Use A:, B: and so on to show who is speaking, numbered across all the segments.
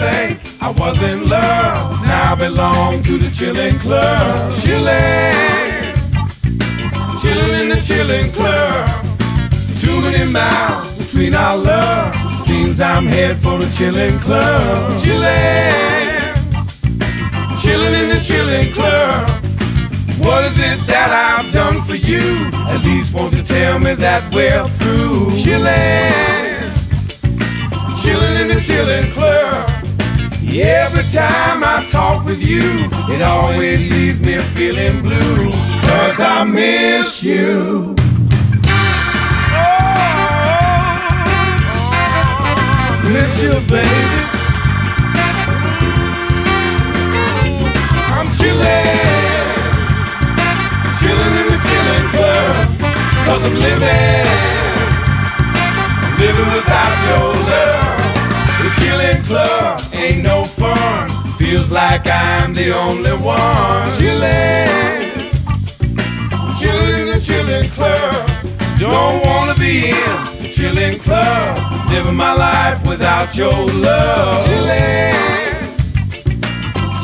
A: I was in love, now I belong to the chilling club. Chilling, chilling in the chilling club. Too many miles between our love. Seems I'm head for the chilling club. Chilling, chilling in the chilling club. What is it that I've done for you? At least won't you tell me that we're through? Chilling, chilling in the chilling club. Every time I talk with you, it always leaves me feeling blue. Cause I miss you. Oh, miss you, baby. I'm chilling, chilling in the chilling club. Cause I'm living, living without your love. The chilling club ain't no. Feels like I'm the only one. Chilling, chilling in the chilling club. Don't wanna be in the chilling club. Living my life without your love. Chilling,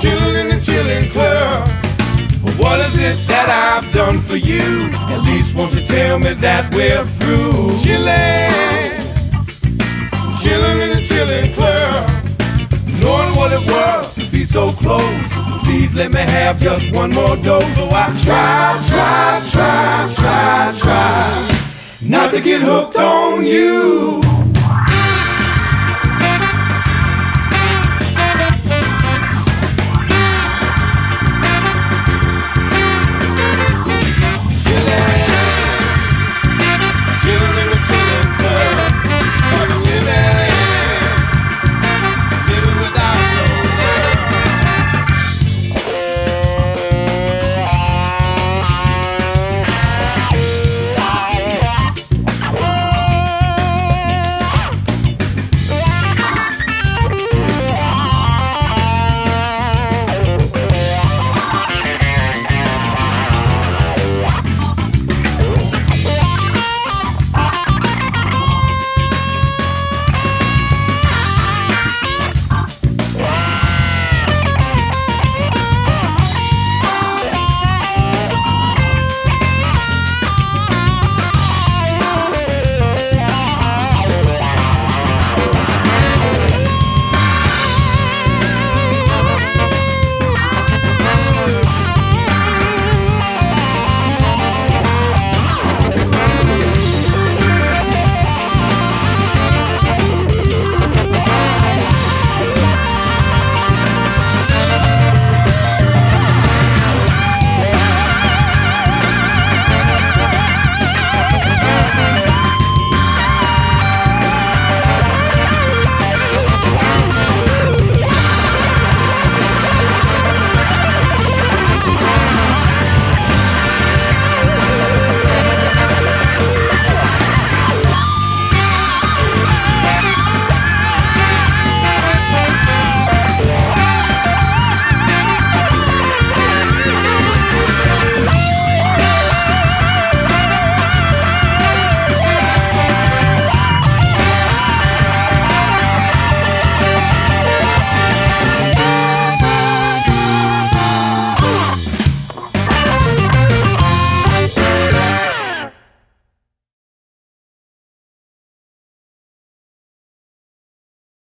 A: chilling in the chilling club. What is it that I've done for you? At least won't you tell me that we're through? Chilling, chilling in the chilling club. Knowing what it was so close. Please let me have just one more dose. So I try, try, try, try, try. Not to get hooked on you.